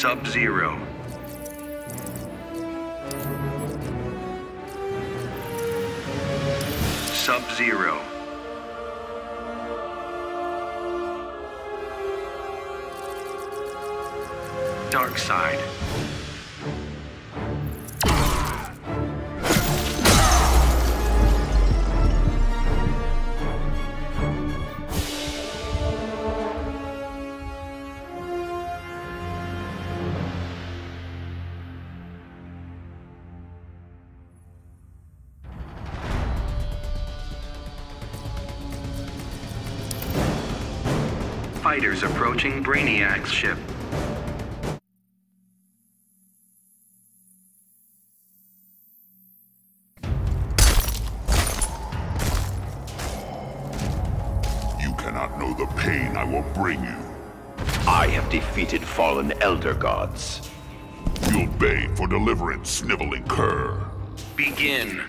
Sub-Zero. Sub-Zero. Dark Side. Fighters approaching Brainiac's ship. You cannot know the pain I will bring you. I have defeated fallen Elder Gods. You'll beg for deliverance, sniveling cur. Begin.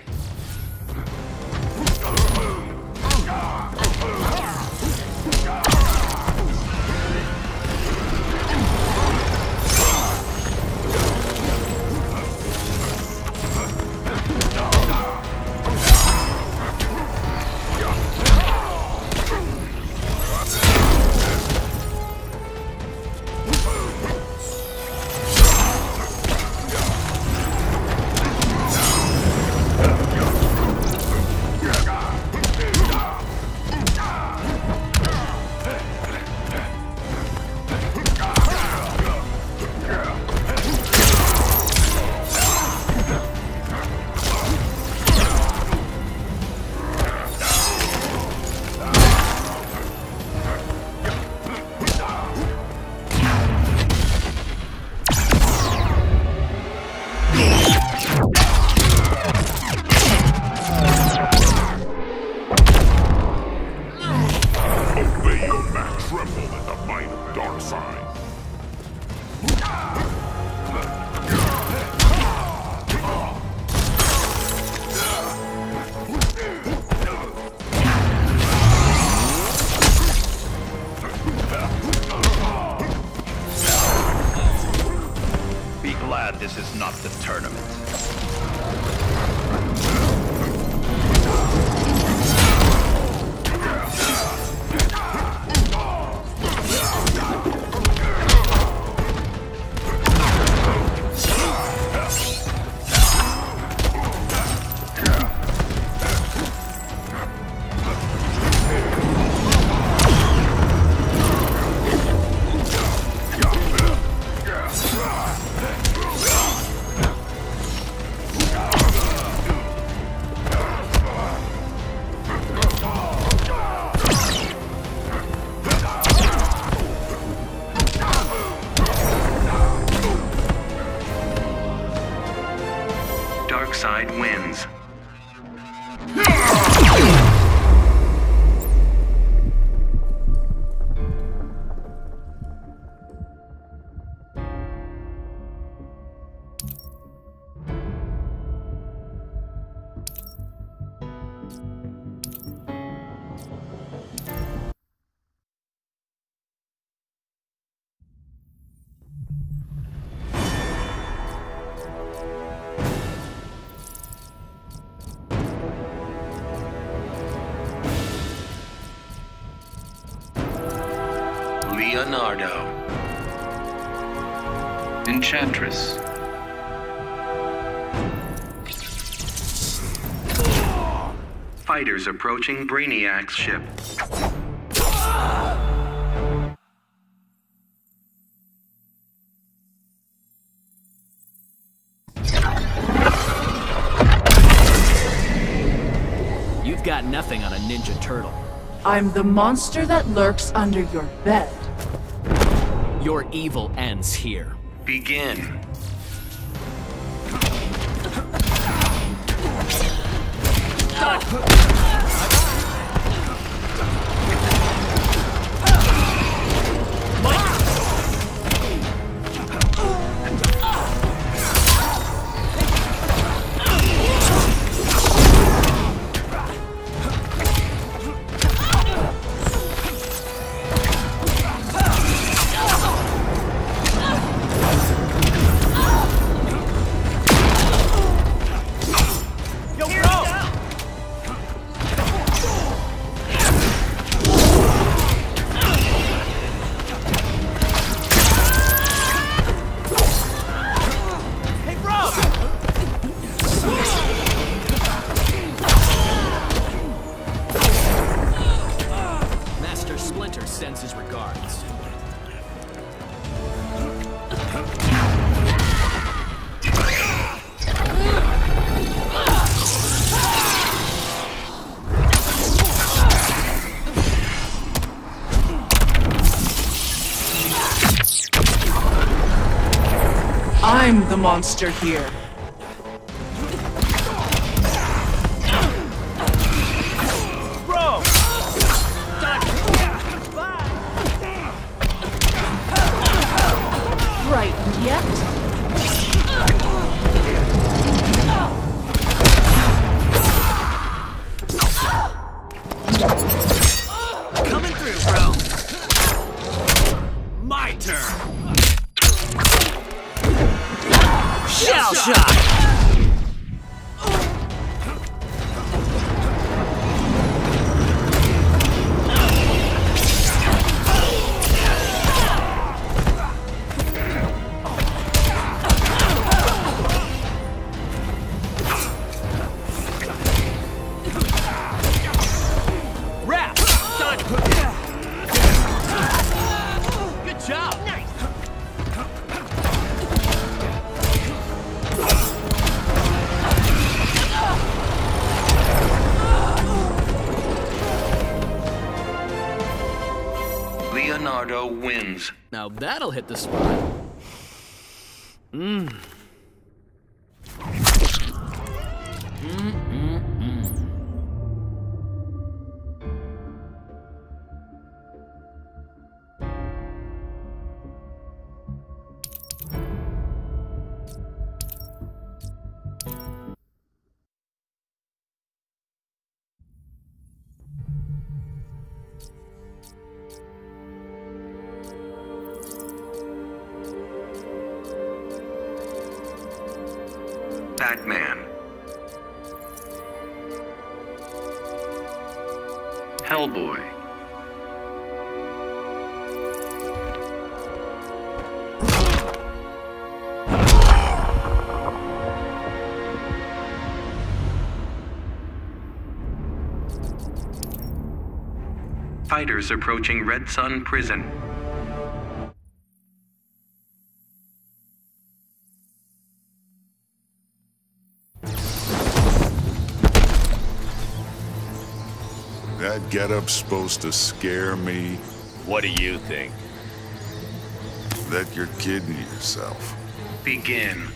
Leonardo. Enchantress. Fighters approaching Brainiac's ship. You've got nothing on a Ninja Turtle. I'm the monster that lurks under your bed. Your evil ends here. Begin. Stop. I'm the monster here. That'll hit the spot. Hellboy. Fighters approaching Red Sun Prison. Getup's supposed to scare me. What do you think? That you're kidding yourself. Begin.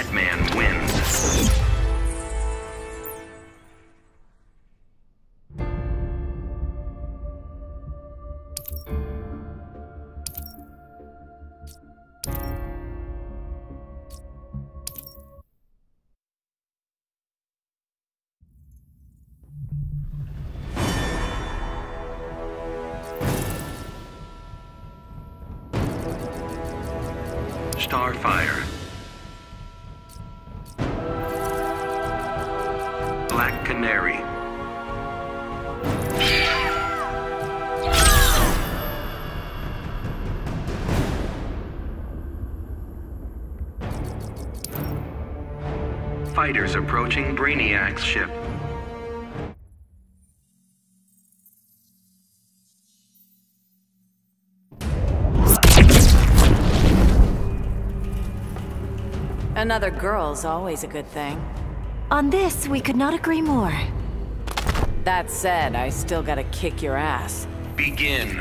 Batman wins. Fighters approaching Brainiac's ship. Another girl's always a good thing. On this, we could not agree more. That said, I still gotta kick your ass. Begin.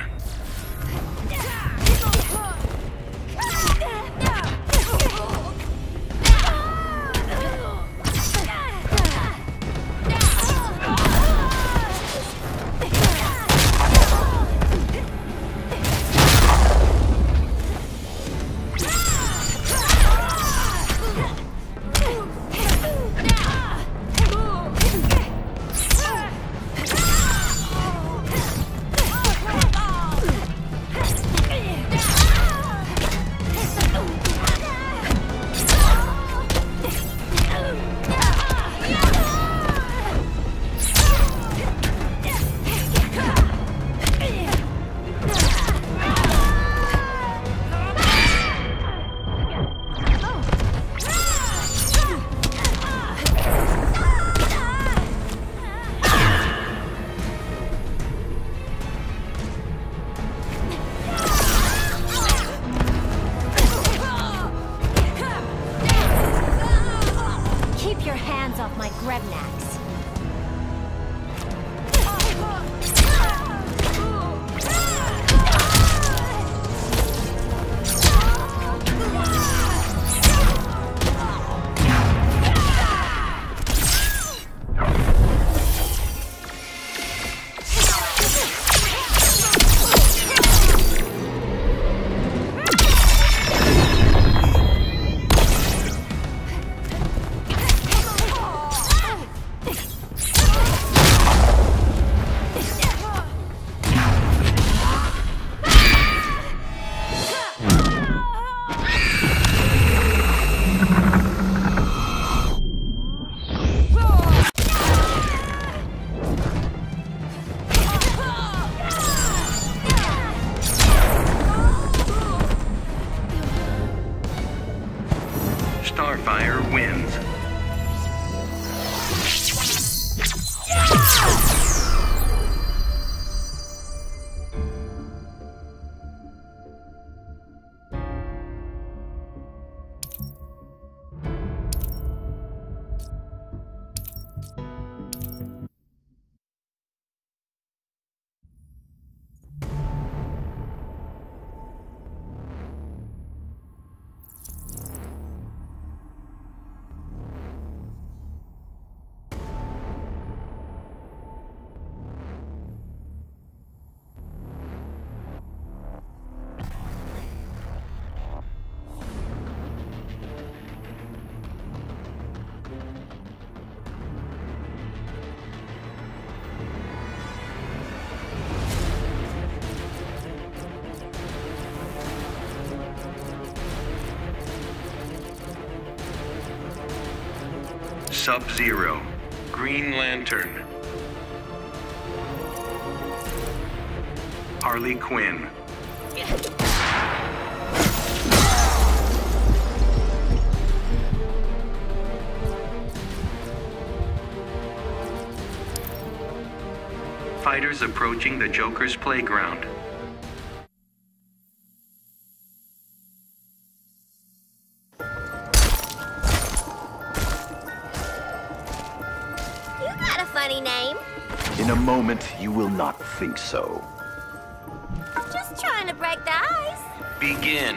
Off Sub Zero. Green Lantern. Harley Quinn. Fighters approaching the Joker's playground. Think so. I'm Just trying to break the ice. Begin.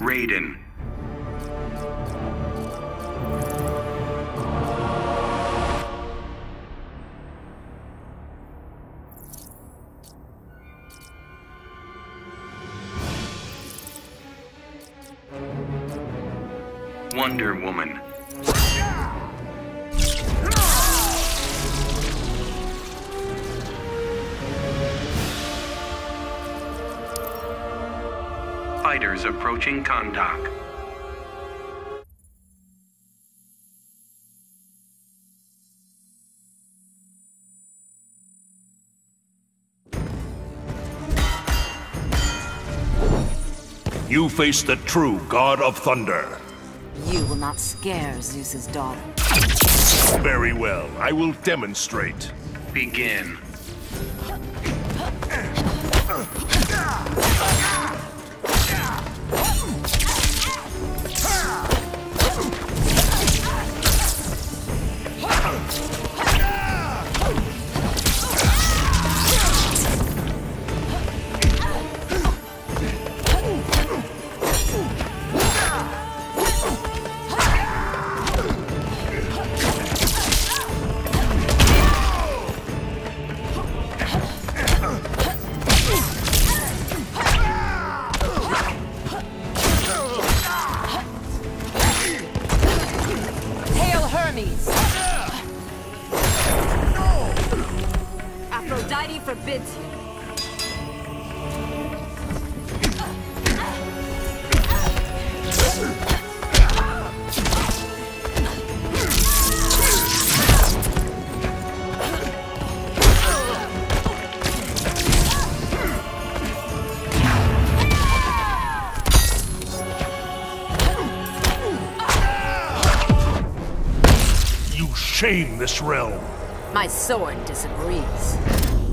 Raiden. You face the true God of Thunder. You will not scare Zeus's daughter. Very well, I will demonstrate. Begin. This realm. My sword disagrees.